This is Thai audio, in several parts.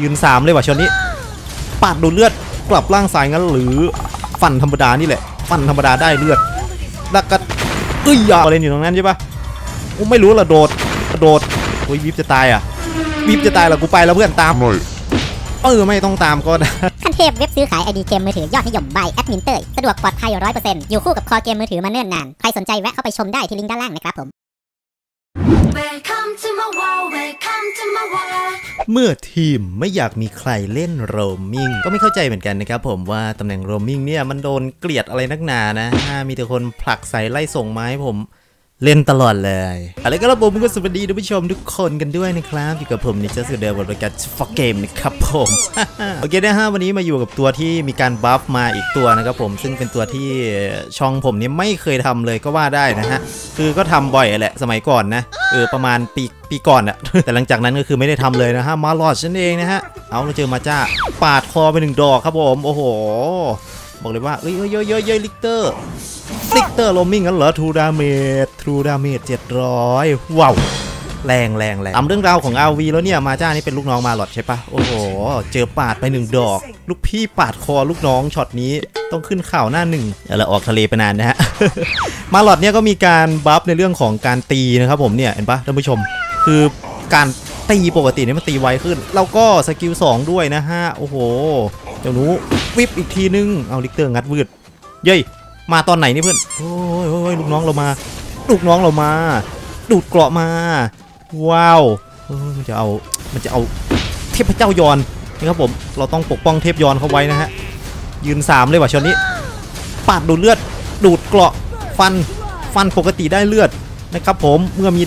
ยืนสามเลยว่ะชนนี้ปาดดูดเลือดกลับร่างสายงั้นหรือฟันธรรมดานี่แหละ ฟันธรรมดาได้เลือดแล้วก็เอ้ยอย่าเล่นอยู่ตรงนั้นใช่ปะกูไม่รู้ละโดดกระโดดโอ้ยวิบจะตายอะวิบจะตายแล้วกูไปแล้วเพื่อนตามหน่อยเออไม่ต้องตามก็ได้ขั้นเทพเว็บซื้อขายไอดีเกมมือถือยอดนิยม by แอดมินเตยสะดวกปลอดภัย100%อยู่คู่กับคอเกมมือถือมาเนิ่นนาน ใครสนใจแวะเข้าไปชมได้ที่ลิงก์ด้านล่างนะครับผม เมื่อทีมไม่อยากมีใครเล่นโรมมิงก็ไม่เข้าใจเหมือนกันนะครับผมว่าตำแหน่งโรมมิงเนี่ยมันโดนเกลียดอะไรนักหนานะถ้ามีแต่คนผลักใส่ไล่ส่งไมาให้ผม เล่นตลอดเลยอะไรก็ระบบก็สวัสดีท่านผู้ชมทุกคนกันด้วยนะครับอยู่กับผมนิจสุดเดิมบทประกาศฟอเกมนะครับผมโอเคนะฮะวันนี้มาอยู่กับตัวที่มีการบัฟมาอีกตัวนะครับผมซึ่งเป็นตัวที่ช่องผมนี่ไม่เคยทำเลยก็ว่าได้นะฮะคือก็ทำบ่อยแหละสมัยก่อนนะเออประมาณปีปีก่อนอะแต่หลังจากนั้นก็คือไม่ได้ทำเลยนะฮะ Maloch ฉันเองนะฮะเอาเราเจอ Marja ปาดคอไปหนึ่งดอกครับผมโอ้โห บอกเลยว่าเอ้ยเอ้ยเอ้ยเอ้ยเอ้ย Richter Richter roaming กันเหรอ true damage true damage เจ็ดร้อยว้าวแรงแรงแรงตามเรื่องราวของ ROV แล้วเนี่ย Marja นี่เป็นลูกน้อง Maloch ใช่ปะโอ้โห เจอปาดไปหนึ่งดอก ลูกพี่ปาดคอลูกน้องช็อตนี้ต้องขึ้นข่าวหน้าหนึ่งเดี๋ยวเราออกทะเลไปนานนะฮะ Maloch เนี่ยก็มีการ buff ในเรื่องของการตีนะครับผมเนี่ย เห็นปะท่านผู้ชม คือการตีปกติเนี่ยมันตีไวขึ้น แล้วก็ skill 2ด้วยนะฮะ โอ้โหเจ้าหนู Wisp อีกทีนึง เอาลิกเตอร์งัดวืด เย้ มาตอนไหนนี่เพื่อนโอ้ยโอ้ยลูกน้องเรามา ลูกน้องเรามา ดูดเกราะมา ว้าวมันจะเอา มันจะเอาเทพเจ้า Yorn นะครับผม เราต้องปกป้องเทพ Yorn เขาไว้นะฮะ ยืนสามเลยว่ะชนนี้ ปาดดูดเลือด ดูดเกราะ ฟัน ฟันปกติได้เลือดนะครับผม เมื่อมี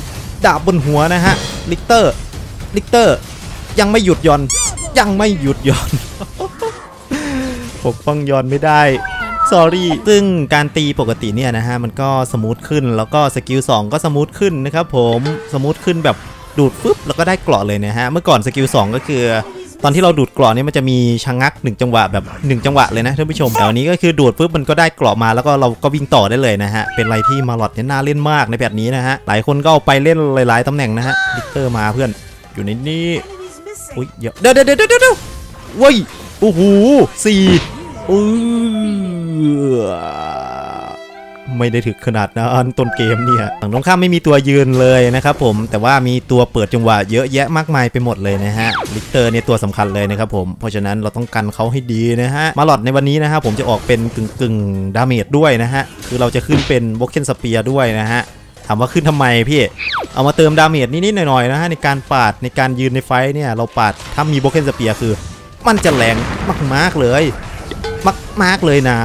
ดาบบนหัวนะฮะ Richter Richter ยังไม่หยุด Yorn ยังไม่หยุด Yorn ปกป้อง Yorn ไม่ได้ sorry ซึ่งการตีปกติเนี่ยนะฮะ มันก็ smooth ขึ้นแล้วก็ skill 2ก็ smooth ขึ้นนะครับผม smooth ขึ้นแบบดูดฟึบแล้วก็ได้เกราะเลยนะฮะ เมื่อก่อน skill 2ก็คือ ตอนที่เราดูดเกราะเนี่ยมันจะมีชะงักหนึ่งจังหวะแบบหนึ่งจังหวะเลยนะท่านผู้ชมแต่วันนี้ก็คือดูดปุ๊บมันก็ได้เกราะมาแล้วก็เราก็วิ่งต่อได้เลยนะฮะ เป็นอะไรที่ Maloch เนี่ยน่าเล่นมากในแบบนี้นะฮะ หลายคนก็เอาไปเล่นหลายๆตำแหน่งนะฮะลิกเตอร์มาเพื่อนอยู่ในนี้อุ้ยเดี๋ยวเดี๋ยวเดี๋ยวเดี๋ยวเดี๋ยวเว้ยโอ้โหสี่เออ ไม่ได้ถึกขนาดนั้นต้นเกมเนี่ยฝั่งตรงข้ามไม่มีตัวยืนเลยนะครับผมแต่ว่ามีตัวเปิดจังหวะเยอะแยะมากมายไปหมดเลยนะฮะลิเตอร์เนี่ยตัวสำคัญเลยนะครับผมเพราะฉะนั้นเราต้องกันเขาให้ดีนะฮะ Maloch ในวันนี้นะฮะผมจะออกเป็นกึ่งกึ่ง damage ด้วยนะฮะคือเราจะขึ้นเป็น Broken Spear ด้วยนะฮะถามว่าขึ้นทำไมพี่ เอามาเติม damage นิดๆหน่อยๆนะฮะในการปาดในการยืนใน fight เนี่ยเราปาดถ้ามี Broken Spear คือ มันจะแรงมากๆเลย มากมาก ๆ เลยนะ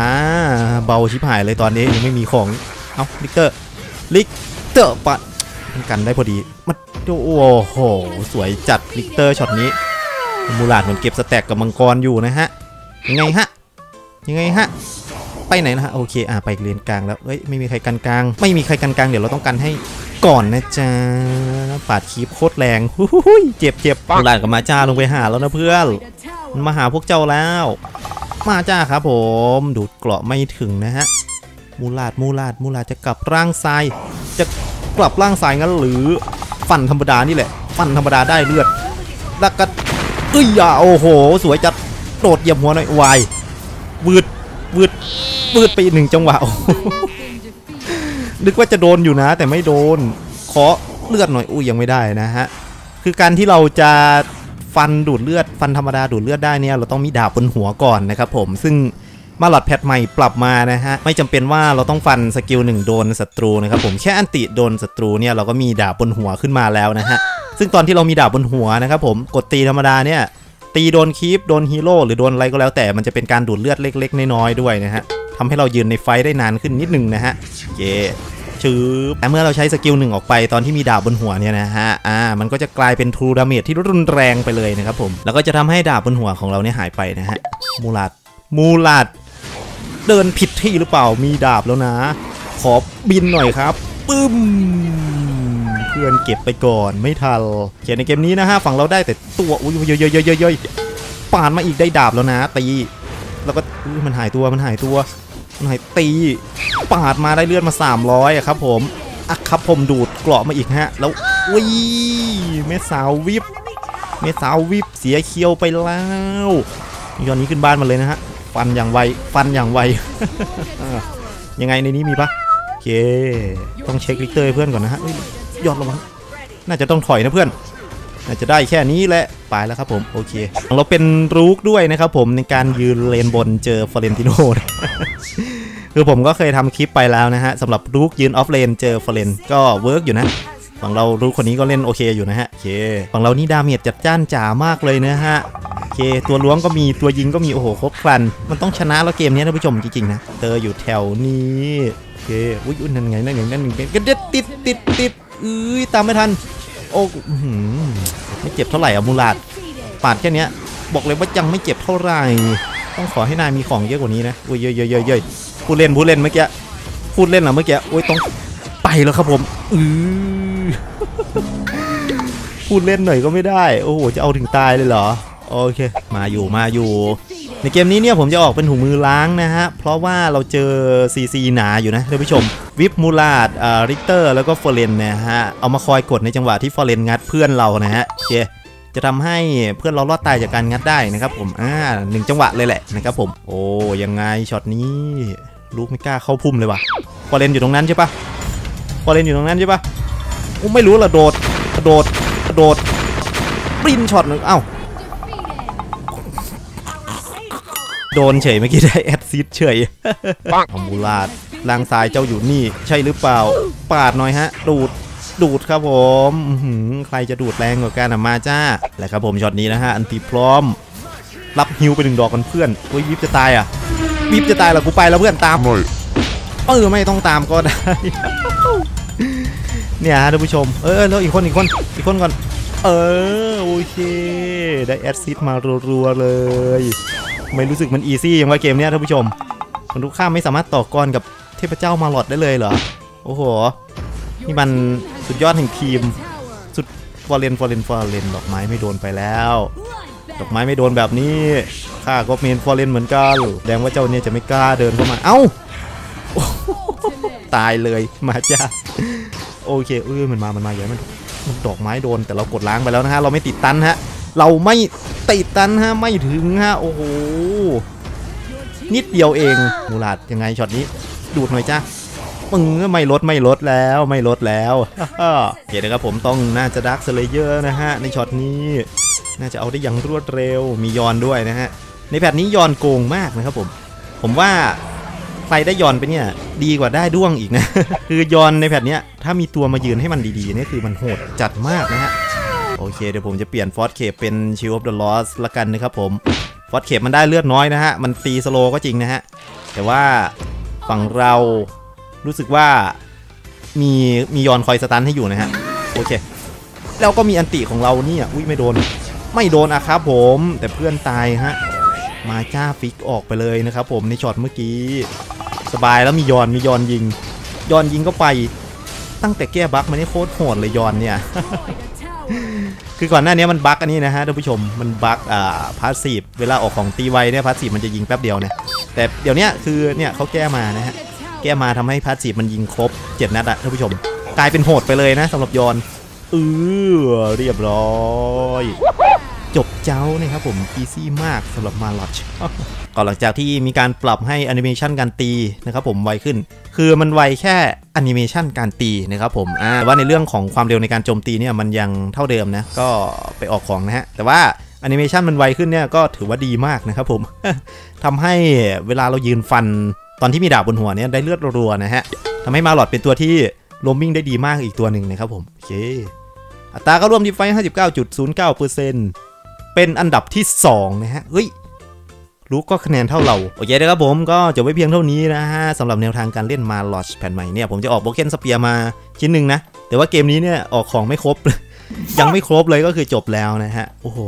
เบาชิบหายเลยตอนนี้ยังไม่มีของ เอา Richter Richter ปะมันกันได้พอดีมันโอ้โห สวยจัดลิกเตอร์ช็อตนี้ Maloch เหมือนเก็บ stack กับมังกรอยู่นะฮะ ยังไงฮะ ยังไงฮะ ไปไหนนะฮะ โอเค อะไปเลนกลางแล้วเฮ้ย ไม่มีใครกันกลาง ไม่มีใครกันกลาง เดี๋ยวเราต้องกันให้ก่อนนะจ๊ะ ปาด creep โคตรแรงหู้ยเจ็บเจ็บ Maloch กับ Marja ลงไปหาแล้วนะเพื่อนมันมาหาพวกเจ้าแล้ว Marja ครับผมดูดเกราะไม่ถึงนะฮะมูลาดมูลาดมูลาดจะกลับร่างทราย จะกลับร่างทรายงั้นหรือฟันธรรมดานี่แหละ ฟันธรรมดาได้เลือดแล้วก็เอ้ยอย่าโอ้โห สวยจัดโดดเหยียบหัวหน่อยวายวืดวืดวืดไปหนึ่งจังหวะนึกว่าจะโดนอยู่นะ แต่ไม่โดนขอเลือดหน่อยอุ้ยยังไม่ได้นะฮะคือการที่เราจะ ฟันดูดเลือดฟันธรรมดาดูดเลือดได้เนี่ยเราต้องมีดาบบนหัวก่อนนะครับผมซึ่งMaloch patch ใหม่ปรับมานะฮะไม่จำเป็นว่าเราต้องฟัน skill หนึ่งโดนศัตรูนะครับผมแค่ ulti โดนศัตรูเนี่ยเราก็มีดาบบนหัวขึ้นมาแล้วนะฮะซึ่งตอนที่เรามีดาบบนหัวนะครับผมกดตีธรรมดาเนี่ยตีโดน creep โดนฮีโร่หรือโดนอะไรก็แล้วแต่มันจะเป็นการดูดเลือดเล็ก ๆ น้อยๆด้วยนะฮะทำให้เรายืนใน fight ได้นานขึ้นนิดนึงนะฮะโอเค ชืบแต่เมื่อเราใช้ skill หนึ่งออกไปตอนที่มีดาบบนหัวเนี่ยนะฮะ อ่า มันก็จะกลายเป็น true damage ที่รุนแรงไปเลยนะครับผม แล้วก็จะทำให้ดาบบนหัวของเราเนี่ยหายไปนะฮะ มูลาดมูลาดเดินผิดที่หรือเปล่า มีดาบแล้วนะ ขอบินหน่อยครับ ปึ้ม เพื่อนเก็บไปก่อน ไม่ทันเขียนในเกมนี้นะฮะ ฝั่งเราได้แต่ตัว อุ้ยเยยๆๆๆๆปานมาอีกได้ดาบแล้วนะตี แล้วก็มันหายตัว มันหายตัว มันหายตี ปาดมาได้เลือดมา 300อะครับผมอะครับผมดูดเกราะมาอีกฮะ แล้วอุ้ยเมสาววิบเมสาววิบเสียเคียวไปแล้วยอนนี้ขึ้นบ้านมาเลยนะฮะ ฟันอย่างไว ฟันอย่างไว ยังไงในนี้มีปะโอเค ต้องเช็คลิกเตอร์เพื่อนก่อนนะฮะยยอดระวัง น่าจะต้องถอยนะเพื่อน น่าจะได้แค่นี้แหละไปแล้วครับผมโอเค เราเป็นรูกด้วยนะครับผมในการยืนเลนบนเจอฟอเรนติโนคือผมก็เคยทำคลิปไปแล้วนะฮะสำหรับรูกยืนออฟเลนเจอฟอเรนก็เวิร์กอยู่นะฝั่งเรา Rourke คนนี้ก็เล่นโอเคอยู่นะฮะโอเคฝั่งเรานี่ damage จัดจ้านจ๋ามากเลยนะฮะโอเค ตัวล้วงก็มีตัวยิงก็มีโอ้โหครบครัน มันต้องชนะแล้วเกมนี้ท่านผู้ชมจริงๆนะเธออยู่แถวนี้โอเคอุ้ยอุ้ยนั่นไงนั่นไงนั่นไงก็เด็ดติดติดติดเอ้ยตามไม่ทัน โอ้ไม่เจ็บเท่าไหร่อะ Murad ปาดแค่นี้บอกเลยว่ายังไม่เจ็บเท่าไหร่ ต้องขอให้นายมีของเยอะกว่านี้นะอุ้ยเยอะเยอะเยอะเยอะพูดเล่นพูดเล่นเมื่อกี้พูดเล่นเหรอเมื่อกี้อุ้ยต้องไปแล้วครับผมอือพูดเล่นหน่อยก็ไม่ได้ โอ้โหจะเอาถึงตายเลยเหรอโอเค มาอยู่มาอยู่ ในเกมนี้เนี่ยผมจะออกเป็นถุงมือล้างนะฮะเพราะว่าเราเจอซีซีหนาอยู่นะท่านผู้ชม วิป Murad อ่าริกเตอร์ แล้วก็ฟลอเรนนะฮะ เอามาคอยกดในจังหวะที่ฟลอเรนงัดเพื่อนเรานะฮะโอเคจะทำให้เพื่อนเรารอดตายจากการงัดได้นะครับผมอ่าหนึ่งจังหวะเลยแหละนะครับผม โอ้ยังไงช็อตนี้ลูกไม่กล้าเข้าพุ่มเลยว่ะฟอร์เรนอยู่ตรงนั้นใช่ปะฟอร์เรนอยู่ตรงนั้นใช่ปะอู้ไม่รู้ละโดดกระโดดกระโดดปรินช็อตหนึ่งเอ้าโดนเฉยเมื่อกี้ได้แอดซิดเฉยอมูลาด ล่างซ้ายเจ้าอยู่นี่ใช่หรือเปล่า ปาดหน่อยฮะ ดูดดูดครับผมอื้อหือใครจะดูดแรงกว่ากันอะมาจ้าแหละครับผมช็อตนี้นะฮะ อันตีพร้อม รับฮิวไปหนึ่งดอกกันเพื่อนโอ้ยวิบจะตายอะวิบจะตายแล้วกูไปแล้วเพื่อนตามเออไม่ต้องตามก็ได้เนี่ยฮะท่านผู้ชม เออแล้วอีกคนอีกคนอีกคนก่อน เออโอเค ได้แอดซิดมารัวๆเลย ไม่รู้สึกมันอีซี่อย่างว่าเกมเนี้ยท่านผู้ชมมนุษย์ข้ามไม่สามารถต่อกรกับเทพเจ้ามาหลอดได้เลยเหรอ โอ้โห นี่มันสุดยอดแห่งทีม สุดฟอร์เรนฟอร์เรนฟอร์เรนดอกไม้ไม่โดนไปแล้ว ดอกไม้ไม่โดนแบบนี้ข้าก็ main ฟลอเรนเหมือนกันแสดงว่าเจ้าเนี่ยจะไม่กล้าเดินเข้ามา เอ้า ตายเลยมาจ้าโอเคเออมันมา มันมาอย่างมันมันดอกไม้โดนแต่เรากดล้างไปแล้วนะฮะ เราไม่ติด stun ฮะ เราไม่ติด stun ฮะ ไม่ถึงฮะ โอ้โห นิดเดียวเอง Murad ยังไงช็อตนี้ ดูดหน่อยจ้ามึงไม่ลดไม่ลดแล้วไม่ลดแล้วโอเคนะครับผมต้องน่าจะ Dark Slayer นะฮะ ในช็อตนี้ น่าจะเอาได้อย่างรวดเร็วมี Yorn ด้วยนะฮะ ใน patch นี้ Yorn โกงมากนะครับผม ผมว่าใครได้ Yorn ไปเนี่ย ดีกว่าได้ด้วงอีกนะ คือ Yorn ใน patch เนี้ยถ้ามีตัวมายืนให้มันดีๆนี่คือมันโหดจัดมากนะฮะ โอเคเดี๋ยวผมจะเปลี่ยน Frost Cape เป็น Shield of the Lost ละกันนะครับผม Frost Cape มันได้เลือดน้อยนะฮะมันตี slow ก็จริงนะฮะแต่ว่า ฝั่งเรารู้สึกว่ามีมี Yorn คอย stun ให้อยู่นะฮะโอเค แล้วก็มี ulti ของเราเนี่ยอุ้ยไม่โดน ไม่โดนอะครับผมแต่เพื่อนตายฮะมาจ้า flick ออกไปเลยนะครับผมในช็อตเมื่อกี้ สบายแล้วมียอนมียอนยิง ยอนยิงก็ไปตั้งแต่แก้ bug มันนี่โคตรโหดเลย Yorn เนี่ยคือก่อนหน้านี้มัน bug อันนี้นะฮะท่านผู้ชมมัน bug อ่า passive เวลาออกของตีไวเนี่ย passive มันจะยิงแป๊บเดียวเนี่ย แต่เดี๋ยวนี้คือเนี่ยเขาแก้มานะฮะ แก้มาทำให้ passive มันยิงครบ 7 นัดอะท่านผู้ชม กลายเป็นโหดไปเลยนะสำหรับ Yorn เออเรียบร้อย จบเจ้านะครับผม easy มากสำหรับ Maloch ก่อนหลังจากที่มีการปรับให้แอนิเมชันการตีนะครับผมไวขึ้น คือมันไวแค่แอนิเมชันการตีนะครับผมแต่ว่าในเรื่องของความเร็วในการโจมตีเนี่ยมันยังเท่าเดิมนะก็ไปออกของนะฮะแต่ว่า แอนิเมชันมันไวขึ้นเนี่ยก็ถือว่าดีมากนะครับผมทำให้เวลาเรายืนฟันตอนที่มีดาบบนหัวเนี่ยได้เลือดรัวๆนะฮะทำให้ Maloch เป็นตัวที่โรมมิ่งได้ดีมากอีกตัวหนึ่งนะครับผมโอเคอัตราเข้าร่วม teamfight 59.09%เป็นอันดับที่ 2 นะฮะ เฮ้ย Rourke คะแนนเท่าเรา โอเคนะครับผมก็จบไว้เพียงเท่านี้นะฮะสำหรับแนวทางการเล่น Maloch patch ใหม่เนี่ย ผมจะออก Broken Spear มาชิ้นหนึ่งนะ แต่ว่าเกมนี้เนี่ย ออกของไม่ครบ ยังไม่ครบเลยก็คือจบแล้วนะฮะ โอ้โห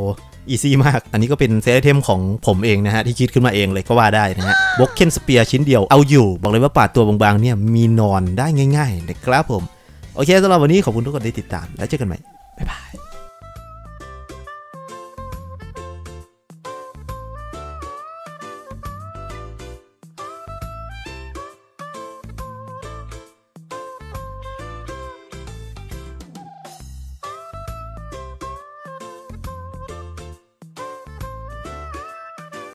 easy มาก อันนี้ก็เป็น set item ของผมเองนะฮะ ที่คิดขึ้นมาเองเลยก็ว่าได้นะฮะ Broken Spear ชิ้นเดียวเอาอยู่ บอกเลยว่าปาดตัวบางๆเนี่ยมีนอนได้ง่ายๆนะครับผม โอเคสำหรับวันนี้ขอบคุณทุกคนที่ติดตามแล้วเจอกันใหม่บ๊ายบาย